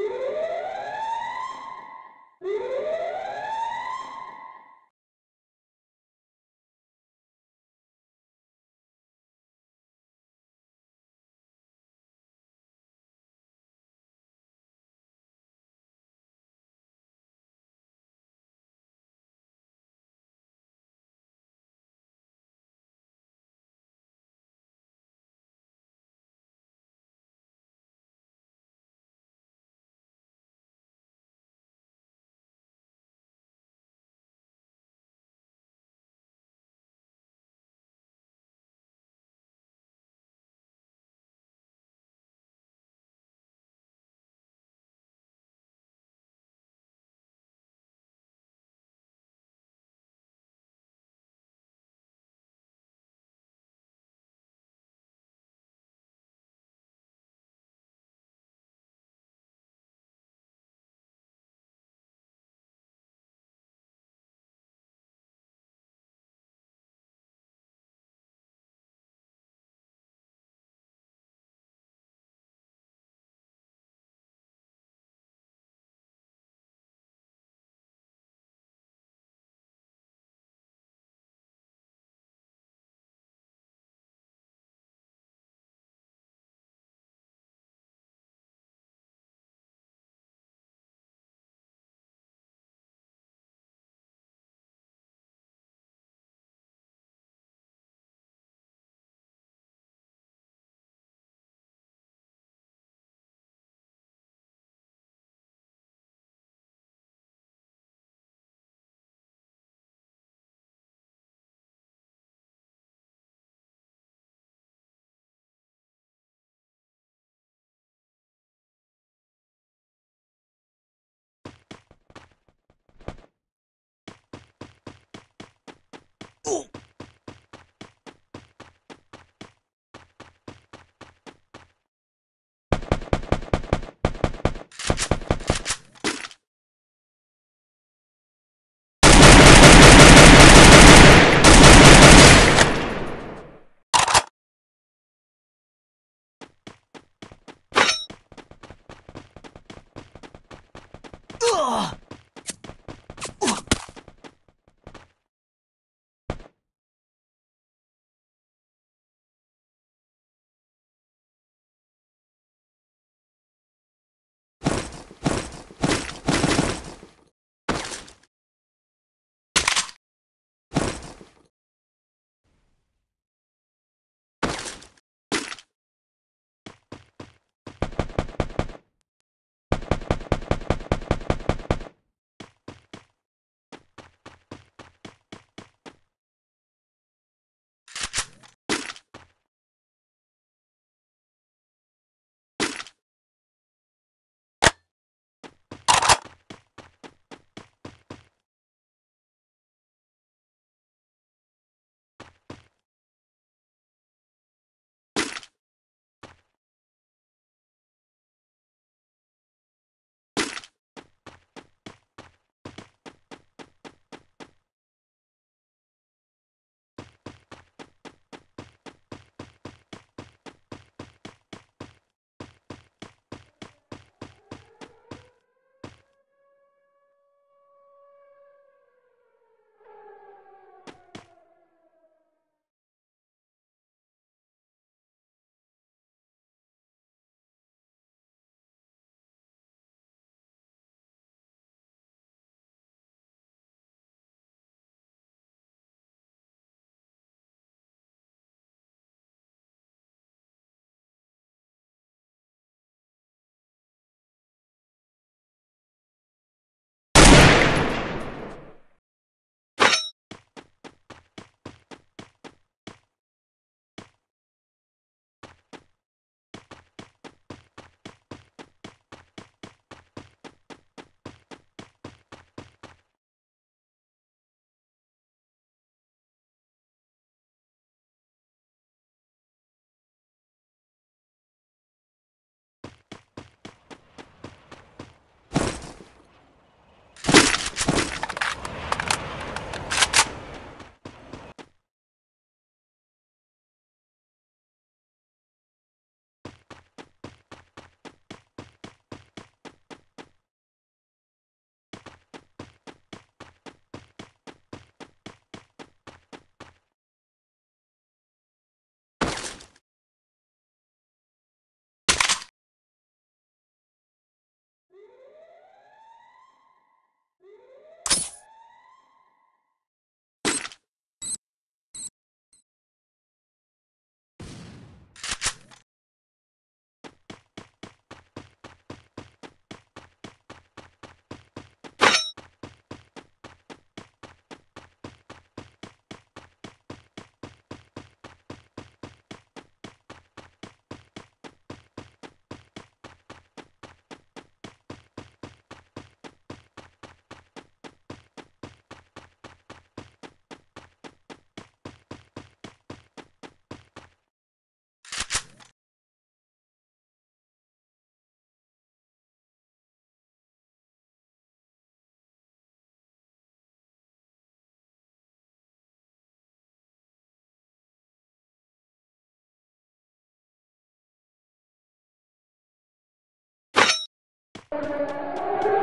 Beep! Beep! Yeah. Thank you.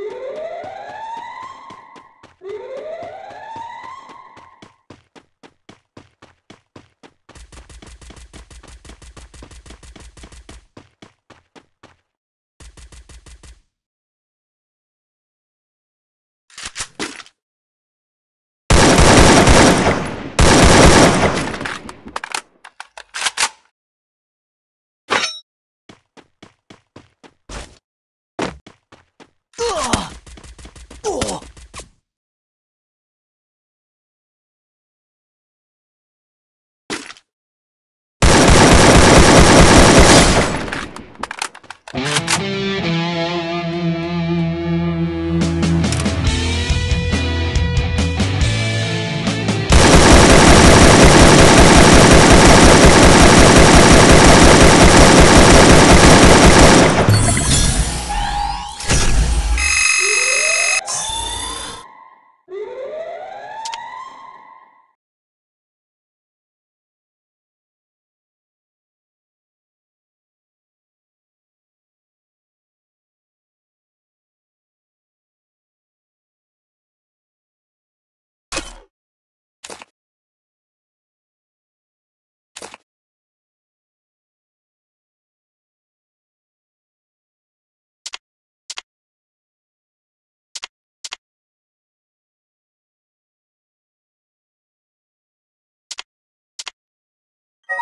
Yeah. you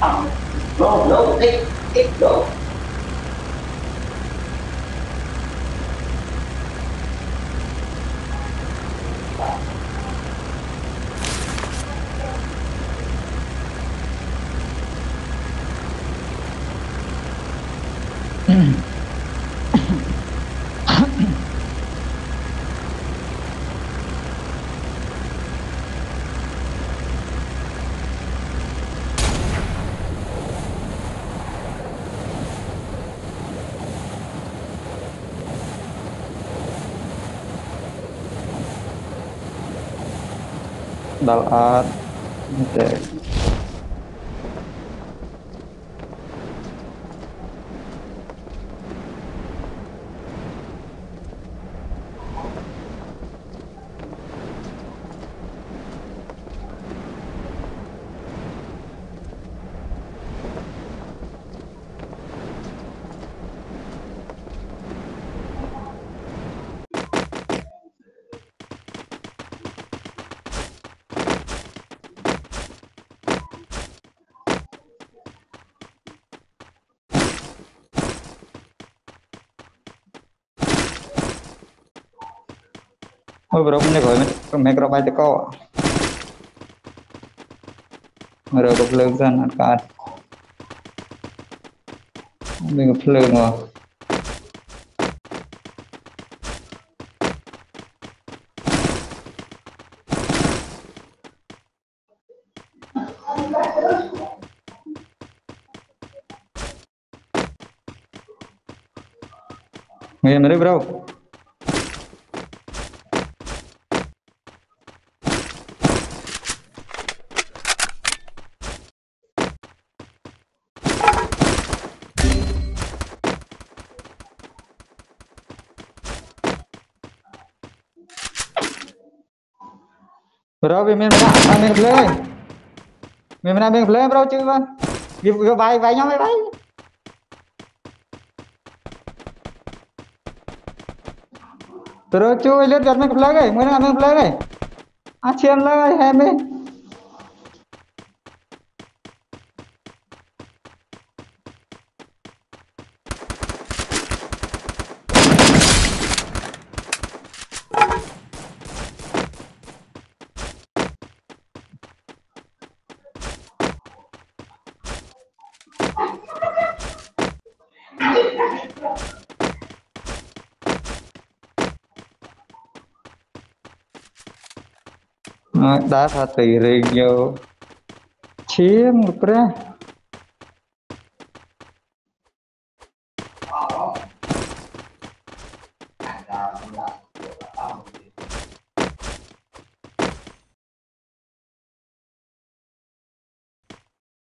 ẩm ờ, độ độ tích tích độ dal'at. Dek. Ôi bro cũng được rồi mình mẹ có bài tự có Rồi có phương ra nạt cả Mình có phương rồi Nghe mà đi bro ប្រូវាមានមានមានភ្លើងមានមានមានភ្លើងប្រូជឿបានវាវាវាយវាយខ្ញុំវាយប្រូជួយលឿនអត់មានភ្លើងទេមួយនឹងអត់មានភ្លើងទេអត់ឈាមលើហើយហេមីដោយថាទីរៀងយោឈាមព្រះ